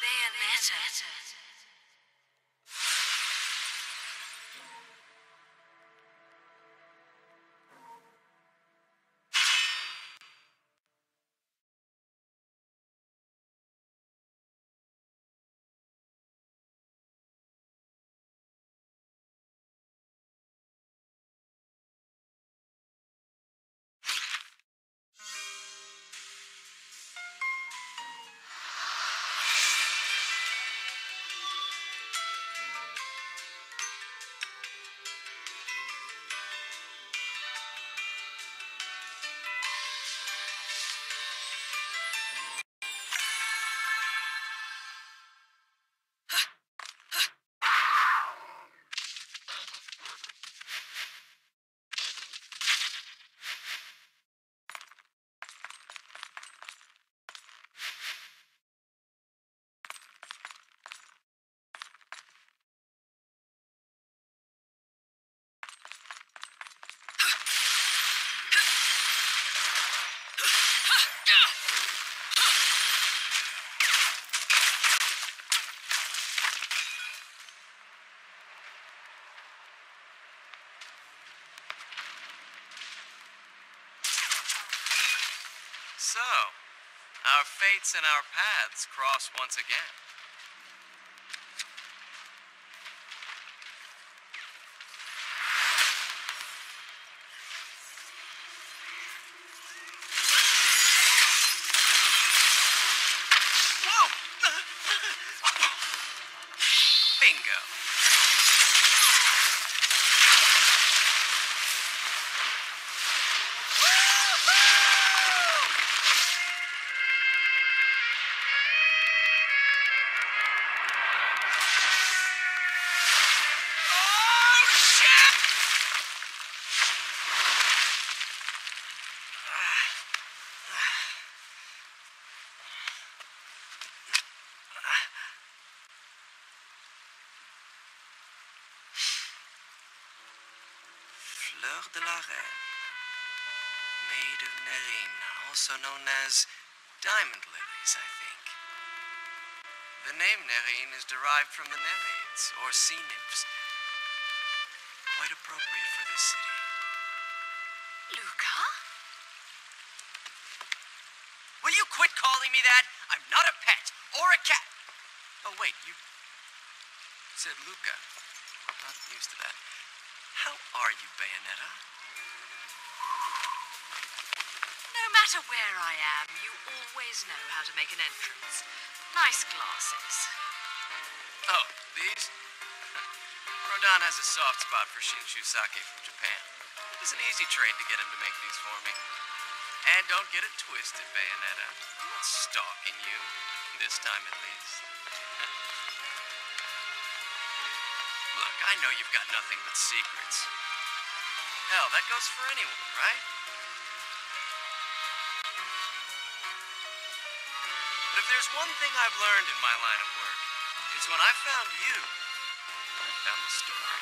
Bayonetta. So, our fates and our paths cross once again. Whoa! Bingo. Fleur de. Maid of Nerine, also known as diamond lilies, I think. The name Nerine is derived from the Nereids, or sea nymphs. Quite appropriate for this city. Luka? Will you quit calling me that? I'm not a pet or a cat. Oh, wait, you said Luka. I'm Not used to that. Are you, Bayonetta? No matter where I am, you always know how to make an entrance. Nice glasses. Oh, these? Rodan has a soft spot for Shinshu sake from Japan. It was an easy trade to get him to make these for me. And don't get it twisted, Bayonetta. I'm not stalking you. This time at least. Look, I know you've got nothing but secrets. Hell, that goes for anyone, right? But if there's one thing I've learned in my line of work, it's when I found you, I found the story.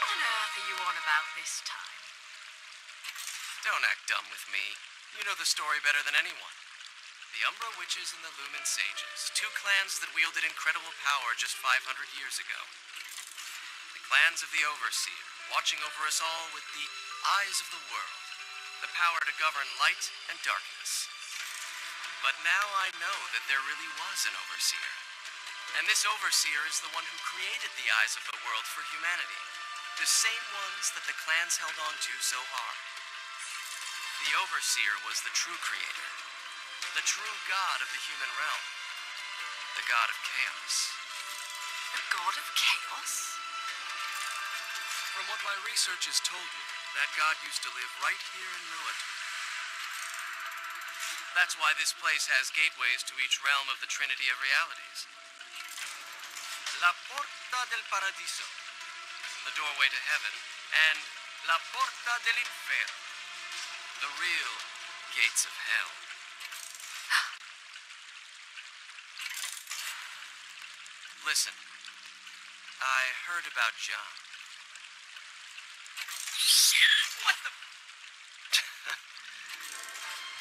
What on earth are you on about this time? Don't act dumb with me. You know the story better than anyone. The Umbra Witches and the Lumen Sages, two clans that wielded incredible power just 500 years ago. The clans of the Overseer, watching over us all with the eyes of the world, the power to govern light and darkness. But now I know that there really was an Overseer. And this Overseer is the one who created the eyes of the world for humanity. The same ones that the clans held on to so hard. The Overseer was the true creator, the true god of the human realm, the god of chaos. The god of chaos? From what my research has told me, that god used to live right here in Noatun. That's why this place has gateways to each realm of the Trinity of Realities. La Porta del Paradiso, the doorway to heaven, and La Porta del Inferno, the real gates of hell. Listen, I heard about John. What the?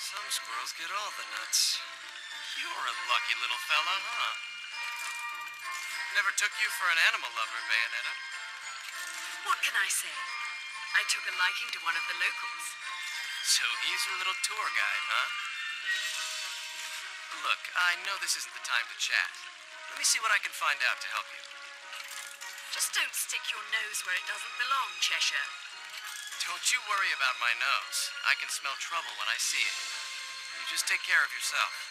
Some squirrels get all the nuts. You're a lucky little fella, huh? Never took you for an animal lover, Bayonetta. What can I say? I took a liking to one of the locals. So he's your little tour guide, huh? Look, I know this isn't the time to chat. Let me see what I can find out to help you. Just don't stick your nose where it doesn't belong, Cheshire. Don't you worry about my nose. I can smell trouble when I see it. You just take care of yourself.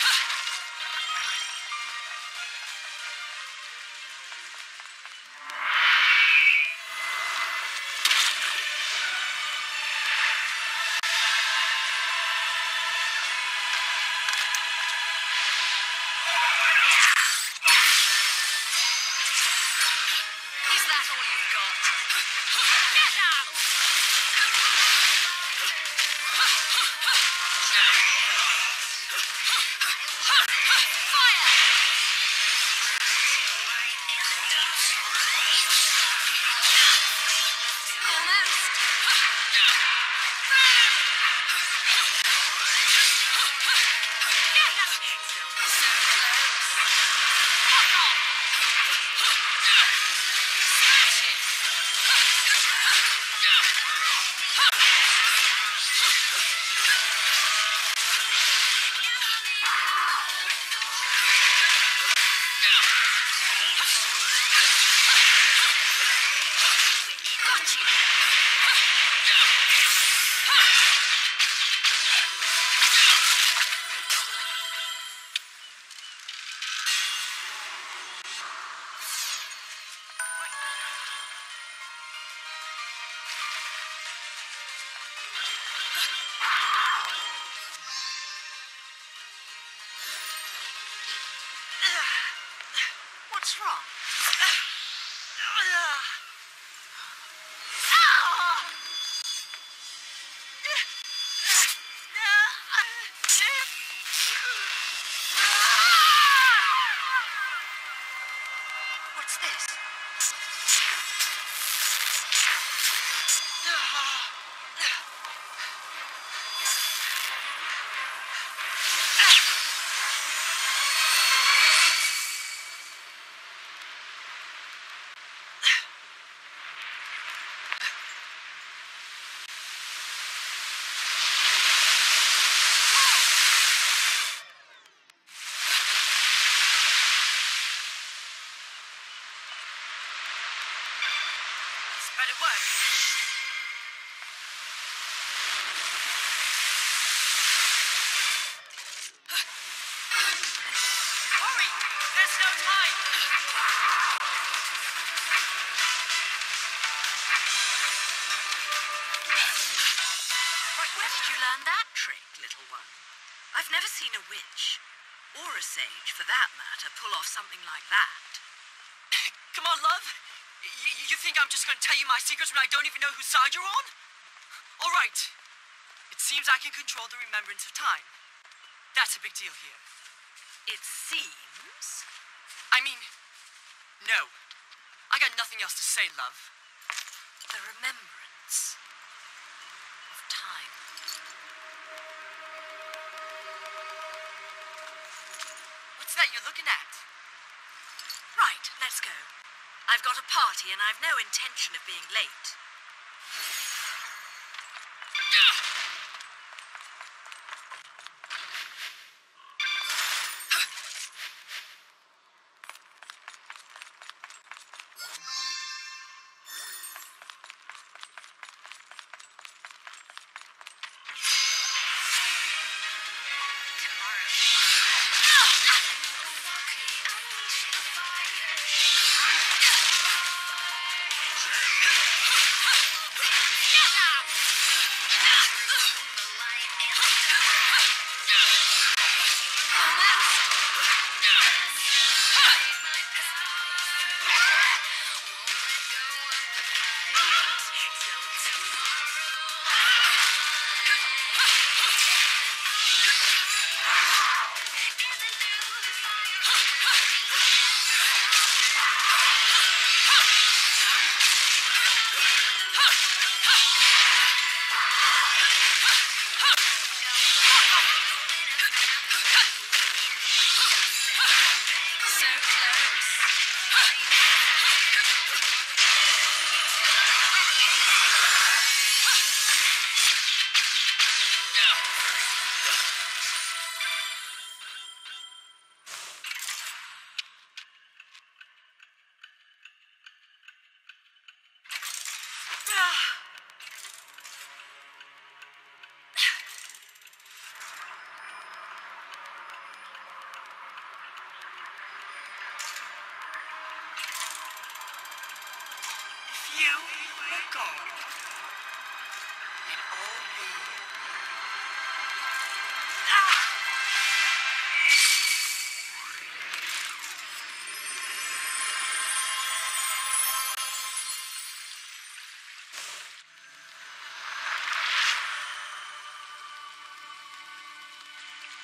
that. Come on, love. Y- you think I'm just going to tell you my secrets when I don't even know whose side you're on? All right. It seems I can control the remembrance of time. That's a big deal here. It seems. I mean, no. I got nothing else to say, love. The remembrance of time. What's that you're looking at? Right, let's go. I've got a party and I've no intention of being late.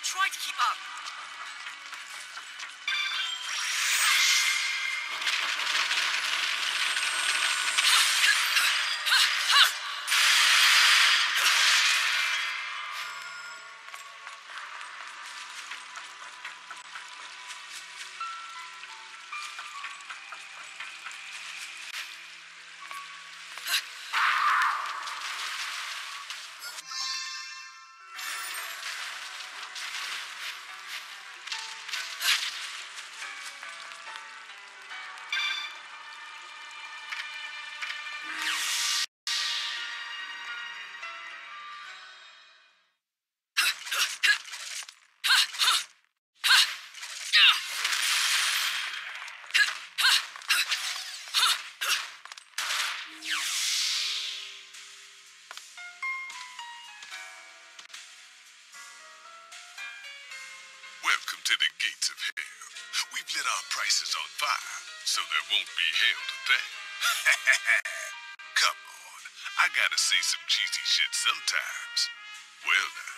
Try to keep up. Our prices on fire, so there won't be hell to pay. Come on, I gotta say some cheesy shit sometimes. Well now,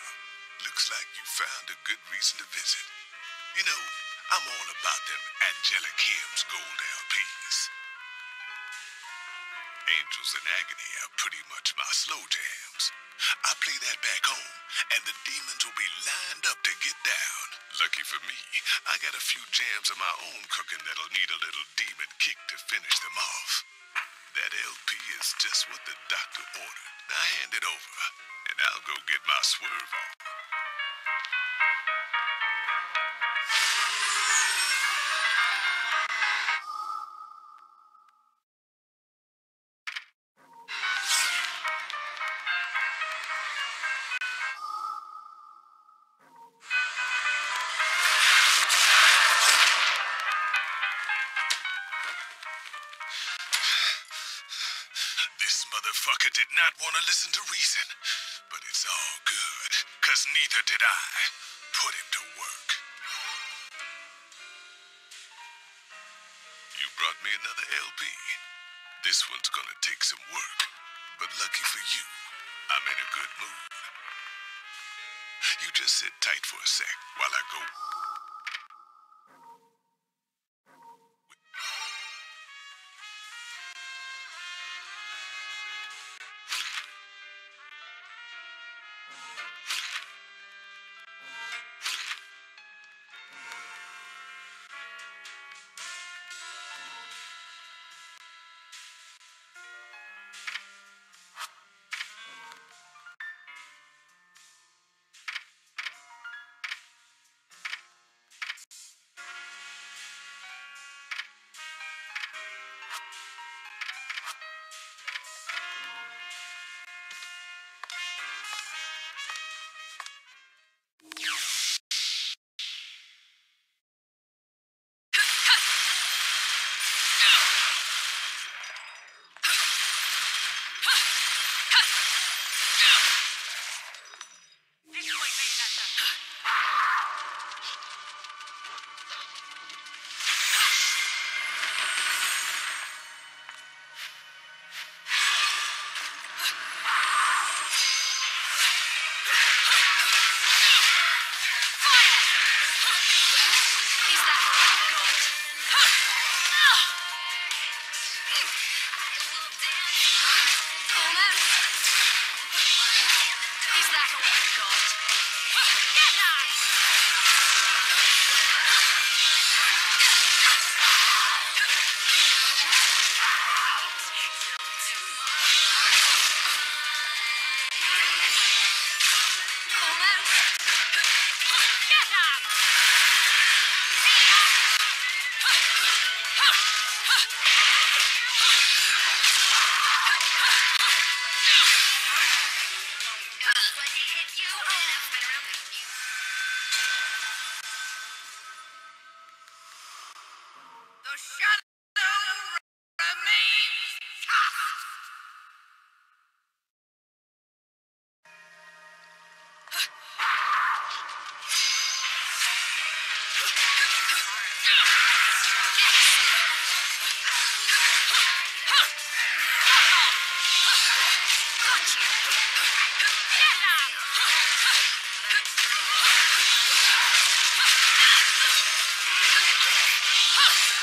looks like you found a good reason to visit. You know, I'm all about them angelic hymns gold LPs. Angels in Agony are pretty much my slow jams. I play that back home, and the demons will be lined up to get down. Lucky for me, I got a few jams of my own cooking that'll need a little demon kick to finish them off. That LP is just what the doctor ordered. Now hand it over, and I'll go get my swerve on. Did not want to listen to reason. But it's all good, cause neither did I. Put him to work. You brought me another LP. This one's gonna take some work. But lucky for you, I'm in a good mood. You just sit tight for a sec while I go. Ha!